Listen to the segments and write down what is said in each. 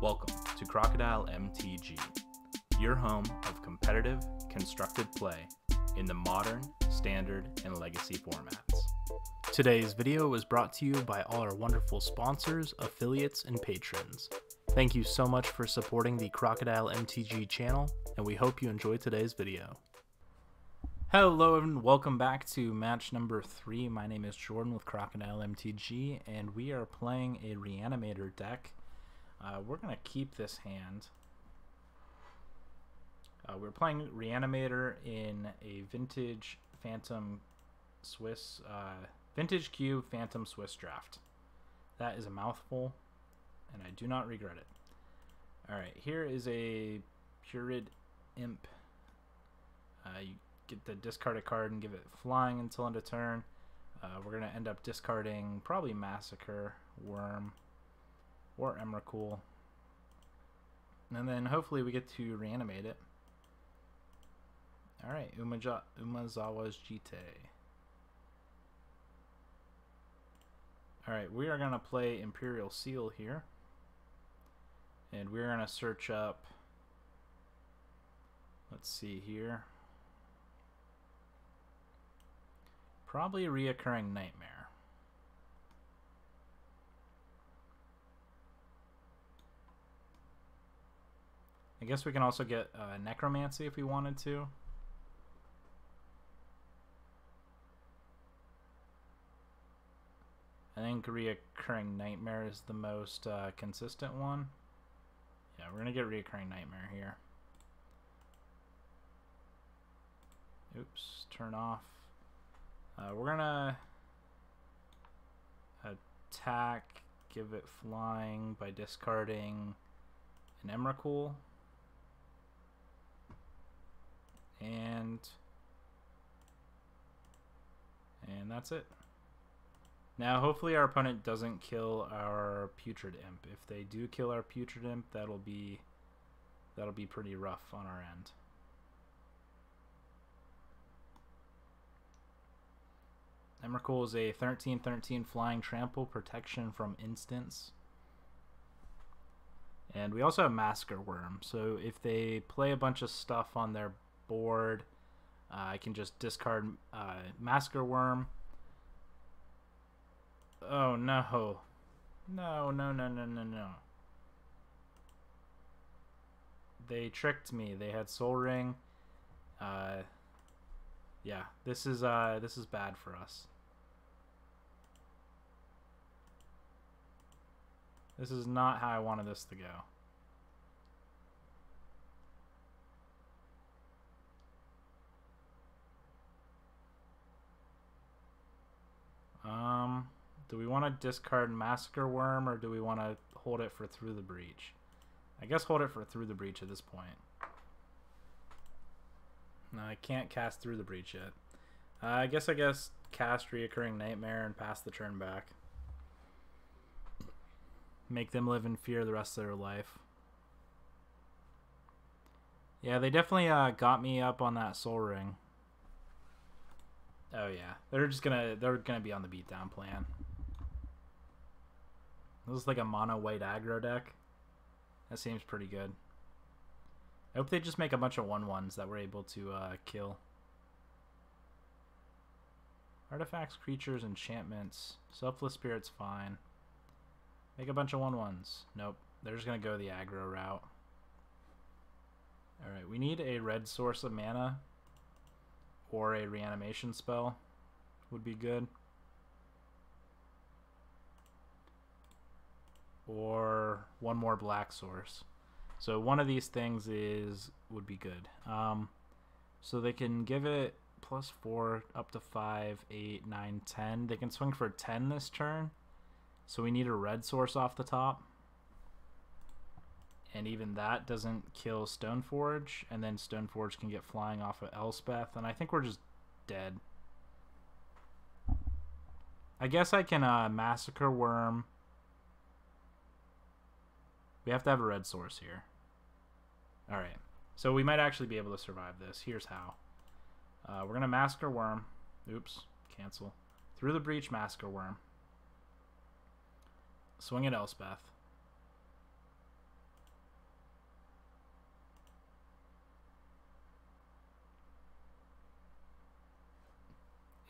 Welcome to Crocodile MTG, your home of competitive, constructed play in the modern, standard, and legacy formats. Today's video was brought to you by all our wonderful sponsors, affiliates, and patrons. Thank you so much for supporting the Crocodile MTG channel, and we hope you enjoy today's video. Hello and welcome back to match number three. My name is Jordan with Crocodile MTG, and we are playing a Reanimator deck. Uh, we're going to keep this hand. Uh, we're playing Reanimator in a Vintage Phantom Swiss, uh, Vintage Cube Phantom Swiss draft. That is a mouthful, and I do not regret it. Alright, here is a Putrid Imp. Uh, you get the discard a card and give it flying until end of turn. Uh, we're going to end up discarding probably Massacre, Worm, or Emrakul. And then hopefully we get to reanimate it. Alright, Umezawa's Jitte. Alright, we are going to play Imperial Seal here. And we're going to search up, let's see here. Probably a reoccurring nightmare. I guess we can also get uh, necromancy if we wanted to. I think reoccurring nightmare is the most uh, consistent one. Yeah, we're gonna get reoccurring nightmare here. Oops, turn off. Uh, we're gonna attack, give it flying by discarding an Emrakul. And and that's it. Now, hopefully our opponent doesn't kill our Putrid Imp. If they do kill our Putrid Imp, that'll be that'll be pretty rough on our end. Emrakul is a 13-13 flying trample protection from instants. And we also have Massacre Worm. So if they play a bunch of stuff on their board, uh, I can just discard uh, Massacre Worm. Oh no. No, no, no, no, no, no. They tricked me. They had Sol Ring. Uh, yeah, this is uh, this is bad for us. This is not how I wanted this to go. Um, do we want to discard Massacre Worm or do we want to hold it for Through the Breach? I guess hold it for Through the Breach at this point. No, I can't cast Through the Breach yet. Uh, I guess I guess cast Reoccurring Nightmare and pass the turn back. Make them live in fear the rest of their life. Yeah, they definitely uh, got me up on that Sol Ring. Oh yeah, they're just gonna they're gonna be on the beatdown plan. This is like a mono white aggro deck. That seems pretty good. I hope they just make a bunch of one ones that we're able to uh, kill. Artifacts, creatures, enchantments, selfless spirits, fine. Make a bunch of one ones. Nope, they're just gonna go the aggro route. All right, we need a red source of mana or a reanimation spell would be good. Or one more black source. So one of these things is would be good. Um, so they can give it plus four up to five, eight, nine, ten. They can swing for ten this turn. So we need a red source off the top. And even that doesn't kill Stoneforge. And then Stoneforge can get flying off of Elspeth. And I think we're just dead. I guess I can uh, Massacre Worm. We have to have a red source here. Alright. So we might actually be able to survive this. Here's how. Uh, we're going to Massacre Worm. Oops. Cancel. Through the Breach, Massacre Worm. Swing at Elspeth.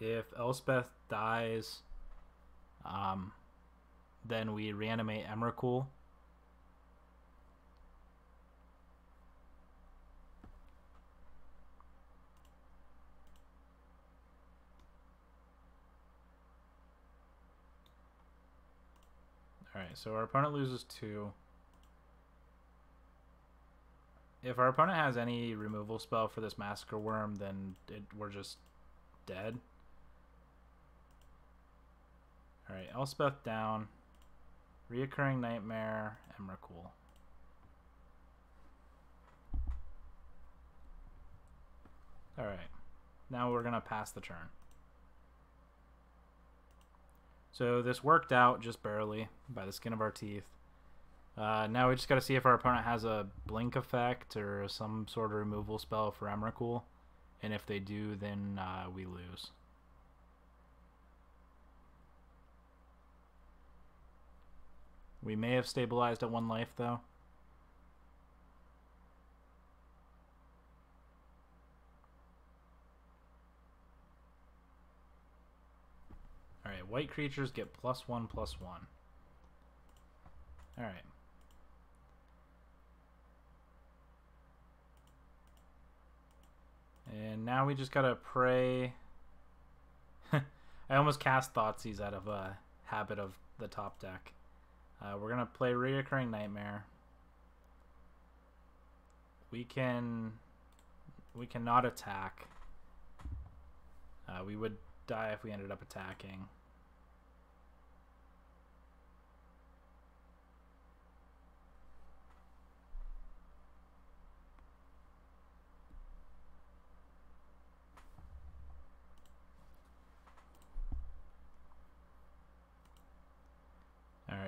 If Elspeth dies, um, then we reanimate Emrakul. Alright, so our opponent loses two. If our opponent has any removal spell for this Massacre Worm, then it, we're just dead. Alright, Elspeth down. Reoccurring Nightmare, Emrakul. Alright, now we're going to pass the turn. So this worked out just barely by the skin of our teeth. Uh, now we just got to see if our opponent has a blink effect or some sort of removal spell for Emrakul. And if they do, then uh, we lose. We may have stabilized at one life, though. Alright, white creatures get plus one, plus one. Alright. And now we just gotta pray. I almost cast Thoughtseize out of a habit of the top deck. Uh, we're gonna play Reoccurring Nightmare. We can we cannot attack. Uh, we would die if we ended up attacking.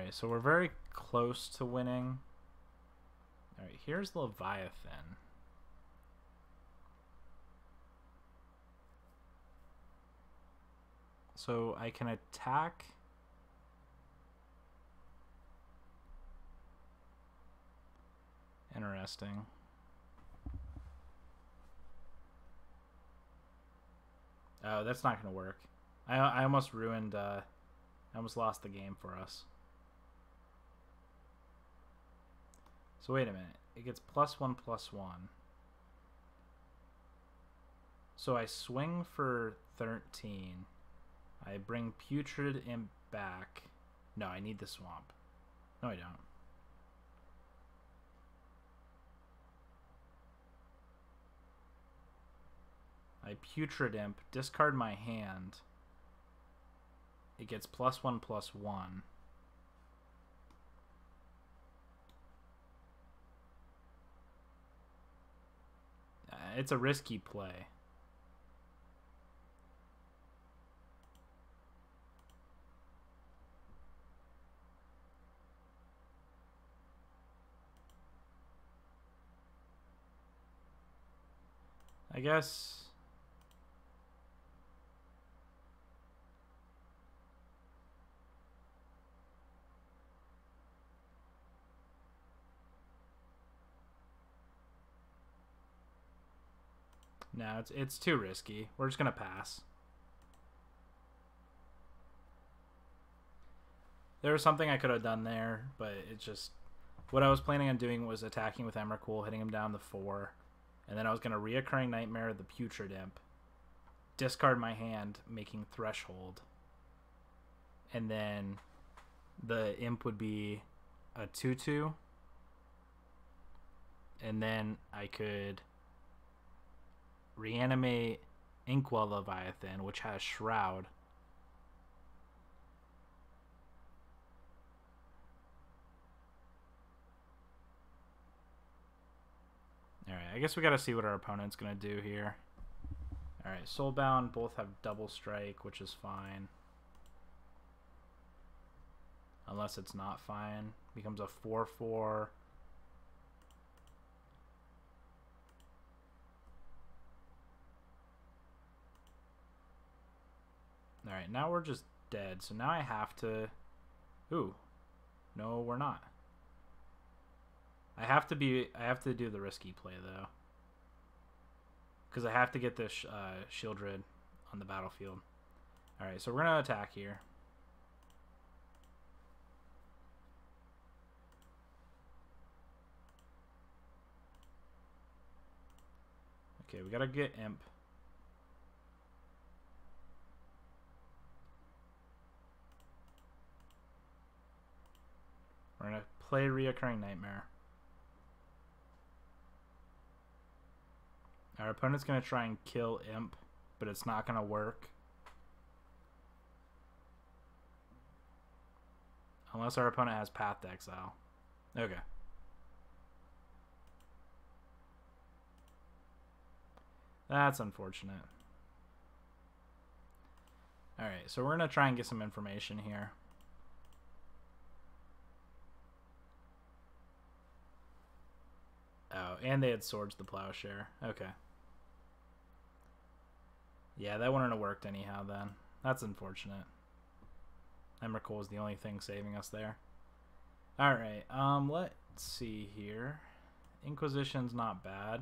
Alright, so we're very close to winning. Alright, here's Leviathan. So I can attack... Interesting. Oh, that's not going to work. I, I almost ruined... Uh, I almost lost the game for us. So wait a minute. It gets plus one, plus one. So I swing for 13. I bring Putrid Imp back. No, I need the swamp. No, I don't. I Putrid Imp, discard my hand. It gets plus one, plus one. Uh, it's a risky play. I guess It's it's too risky. We're just gonna pass. There was something I could have done there, but it just what I was planning on doing was attacking with Emrakul, hitting him down the four, and then I was gonna reoccurring nightmare the putrid imp, discard my hand, making threshold, and then the imp would be a two two, and then I could reanimate Inkwell Leviathan, which has Shroud. Alright, I guess we gotta see what our opponent's gonna do here. Alright, Soulbound both have double strike, which is fine. Unless it's not fine. Becomes a 4-4 Alright, now we're just dead. So now I have to... Ooh. No, we're not. I have to be... I have to do the risky play, though. Because I have to get this uh, Sheoldred on the battlefield. Alright, so we're going to attack here. Okay, we gotta get Imp. We're gonna play Reoccurring Nightmare. Our opponent's gonna try and kill Imp, but it's not gonna work. Unless our opponent has Path to Exile. Okay. That's unfortunate. Alright, so we're going to try and get some information here. Oh, and they had Swords to Plowshare. Okay. Yeah, that wouldn't have worked anyhow then. That's unfortunate. Emrakul is the only thing saving us there. Alright, um, let's see here. Inquisition's not bad.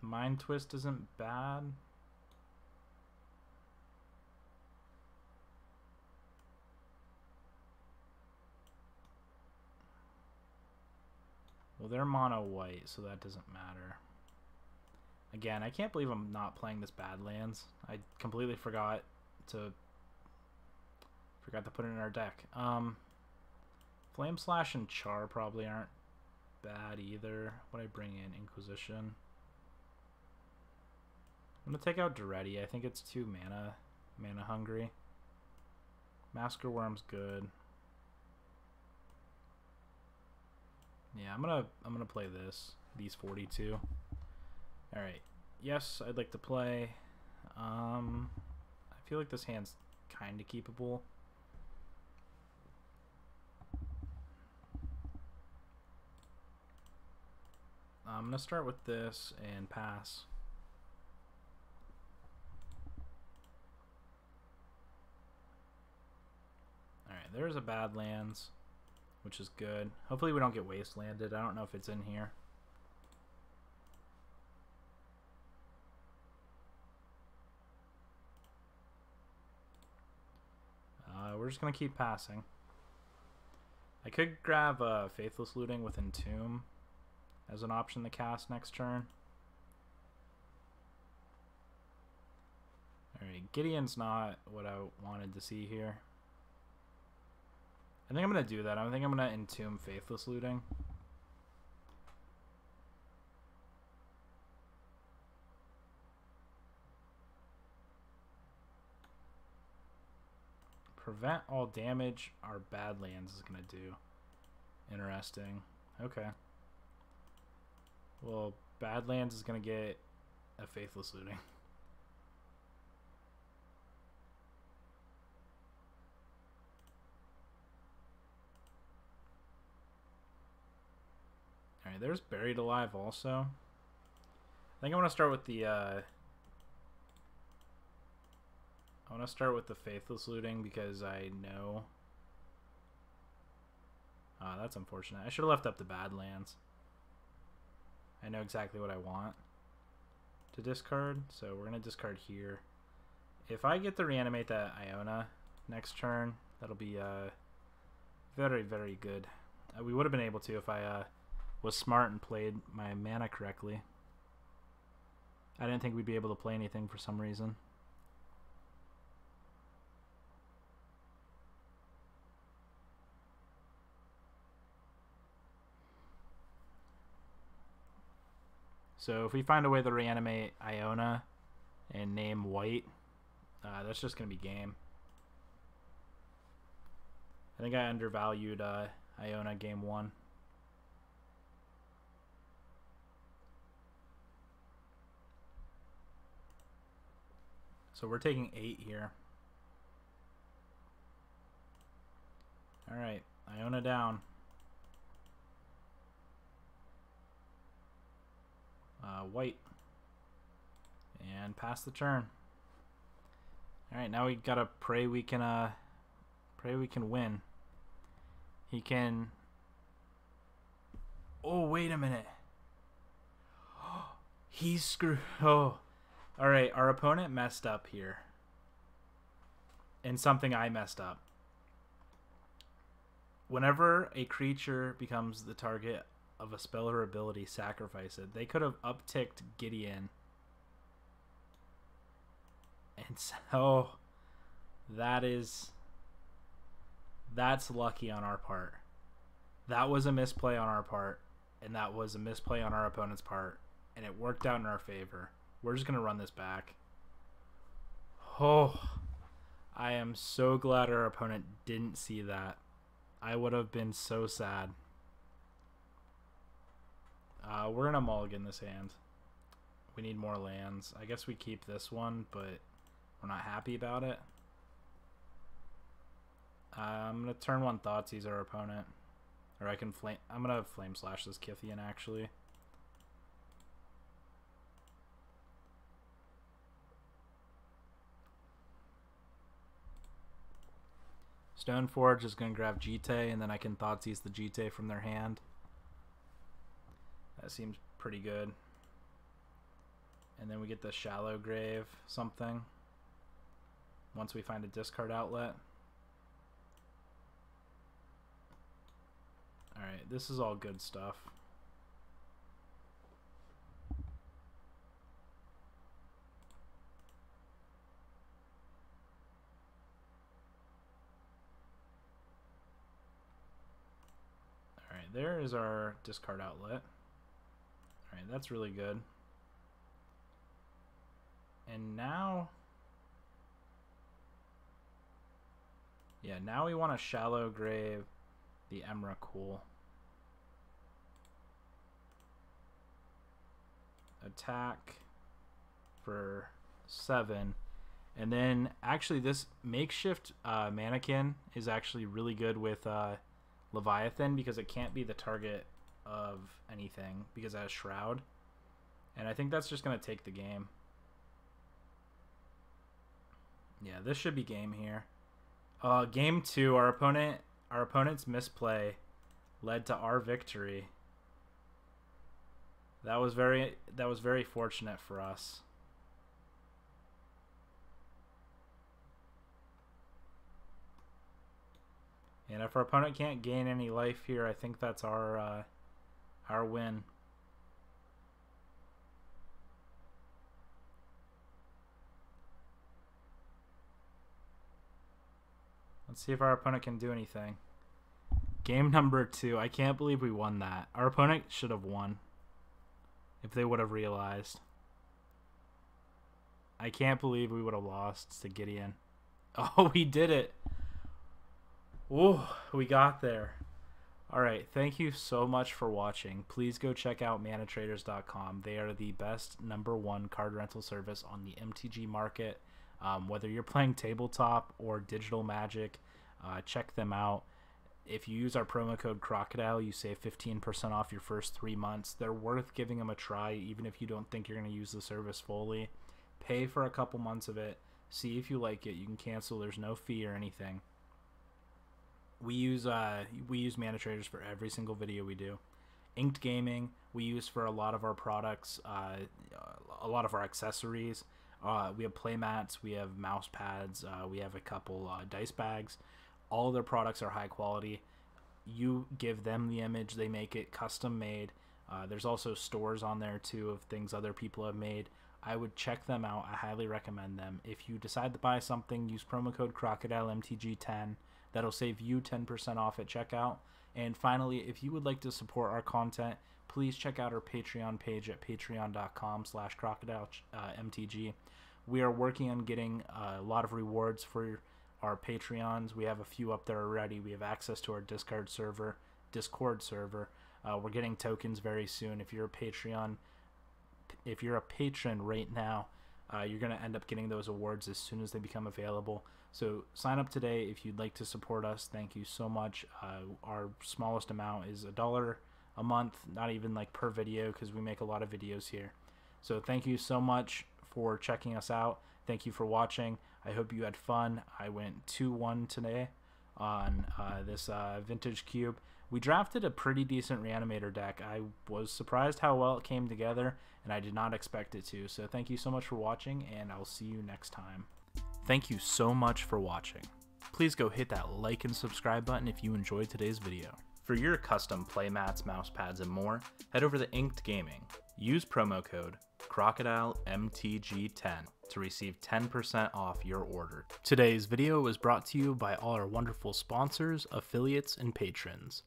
Mind Twist isn't bad. Well, they're mono white, so that doesn't matter. Again, I can't believe I'm not playing this Badlands. I completely forgot to forgot to put it in our deck. Um, Flame Slash and Char probably aren't bad either. What I bring in Inquisition. I'm gonna take out Daretti. I think it's too mana mana hungry. Massacre Worm's good. Yeah, I'm gonna I'm gonna play this. These 42. Alright. Yes, I'd like to play. Um I feel like this hand's kinda keepable. I'm gonna start with this and pass. Alright, there's a Badlands, which is good. Hopefully we don't get Wastelanded. I don't know if it's in here. Uh, we're just going to keep passing. I could grab uh, Faithless Looting with Entomb as an option to cast next turn. Alright, Gideon's not what I wanted to see here. I think I'm going to do that. I think I'm going to entomb Faithless Looting. Prevent all damage our Badlands is going to do. Interesting. Okay. Well, Badlands is going to get a Faithless Looting. There's Buried Alive also. I think I want to start with the, uh... I want to start with the Faithless Looting because I know... Oh, that's unfortunate. I should have left up the Badlands. I know exactly what I want to discard, so we're going to discard here. If I get to reanimate that Iona next turn, that'll be uh, very, very good. Uh, we would have been able to if I uh, was smart and played my mana correctly. I didn't think we'd be able to play anything for some reason. So if we find a way to reanimate Iona and name White, uh, that's just going to be game. I think I undervalued uh, Iona game one. So we're taking eight here. Alright, Iona down. Uh, white. And pass the turn. Alright, now we gotta pray we can uh pray we can win. He can Oh wait a minute. He's screwed oh All right, our opponent messed up here. And something I messed up. Whenever a creature becomes the target of a spell or ability, sacrifice it. They could have upticked Gideon. And so that is that's lucky on our part. That was a misplay on our part, and that was a misplay on our opponent's part, and it worked out in our favor. We're just going to run this back. Oh, I am so glad our opponent didn't see that. I would have been so sad. Uh, we're going to mulligan this hand. We need more lands. I guess we keep this one, but we're not happy about it. Uh, I'm going to turn one Thoughtseize our opponent. Or I can flame... I'm going to flame slash this Kytheon, actually. Stoneforge is going to grab Jitte, and then I can Thoughtseize the Jitte from their hand. That seems pretty good. And then we get the Shallow Grave something. Once we find a discard outlet. Alright, this is all good stuff. Alright, there is our discard outlet. Alright, that's really good. And now... Yeah, now we want to shallow grave the Emrakul. Attack for seven. And then actually this makeshift uh, mannequin is actually really good with uh, Leviathan because it can't be the target of anything because it has Shroud. And I think that's just going to take the game. Yeah, this should be game here. Uh, game two, our opponent our opponent's misplay led to our victory. That was very that was very fortunate for us. And if our opponent can't gain any life here, I think that's our uh, our win. Let's see if our opponent can do anything. Game number two. I can't believe we won that. Our opponent should have won. If they would have realized. I can't believe we would have lost to Gideon. Oh, we did it. Oh, we got there. All right. Thank you so much for watching. Please go check out manatraders.com. They are the best number one card rental service on the MTG market. Um, whether you're playing tabletop or digital magic, uh, check them out. If you use our promo code Crocodile, you save 15% off your first three months. They're worth giving them a try, even if you don't think you're going to use the service fully. Pay for a couple months of it. See if you like it. You can cancel. There's no fee or anything. We use uh, we use Mana Traders for every single video we do. Inked Gaming we use for a lot of our products, uh, a lot of our accessories. Uh, we have playmats, we have mouse pads, uh, we have a couple uh, dice bags. All their products are high quality. You give them the image, they make it custom made. Uh, there's also stores on there too of things other people have made. I would check them out. I highly recommend them. If you decide to buy something, use promo code CrocodileMTG10. That'll save you 10% off at checkout. And finally, if you would like to support our content, please check out our Patreon page at patreon.com slash crocodilemtg. Uh, we are working on getting a lot of rewards for our Patreons. We have a few up there already. We have access to our Discord server, Discord server. Uh, we're getting tokens very soon. If you're a Patreon, if you're a patron right now, uh, you're going to end up getting those awards as soon as they become available. So sign up today if you'd like to support us. Thank you so much. Uh, our smallest amount is a dollar a month, not even like per video because we make a lot of videos here. So thank you so much for checking us out. Thank you for watching. I hope you had fun. I went 2 1 today on uh, this uh, vintage cube. We drafted a pretty decent Reanimator deck. I was surprised how well it came together, and I did not expect it to. So thank you so much for watching, and I'll see you next time. Thank you so much for watching. Please go hit that like and subscribe button if you enjoyed today's video. For your custom playmats, mousepads, and more, head over to Inked Gaming. Use promo code CrocodileMTG10 to receive 10% off your order. Today's video was brought to you by all our wonderful sponsors, affiliates, and patrons.